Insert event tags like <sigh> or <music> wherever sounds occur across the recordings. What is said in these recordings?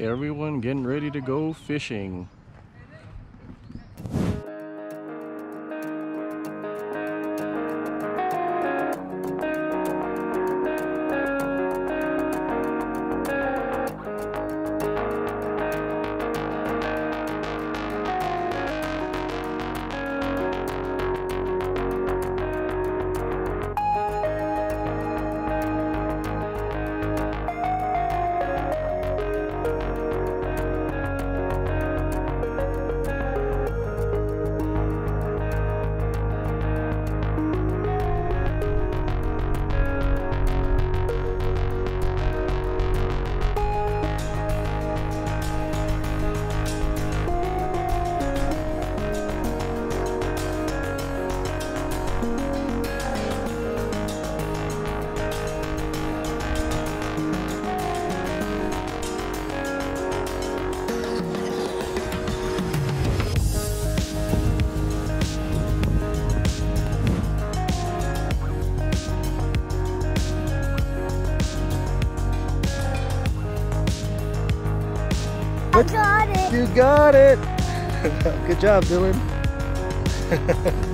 everyone getting ready to go fishing. Got it. You got it. <laughs> Good job, Dylan. <laughs>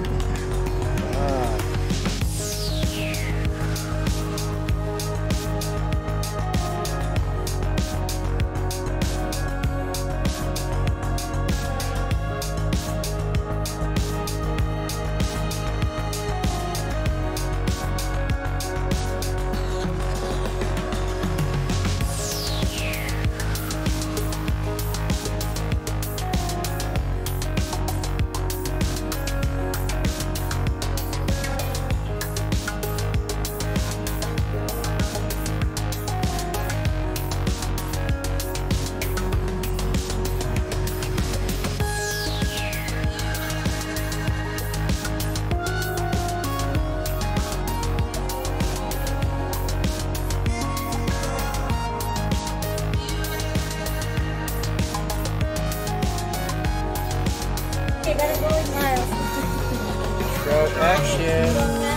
go action.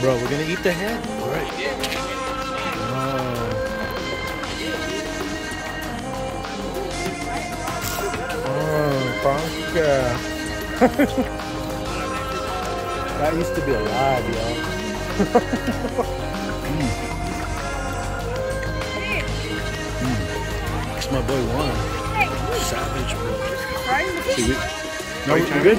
Bro, we're gonna eat the head. Right. Oh, Panka. that used to be alive, y'all. It's my boy Juan. Savage, bro. See, we, no, we good?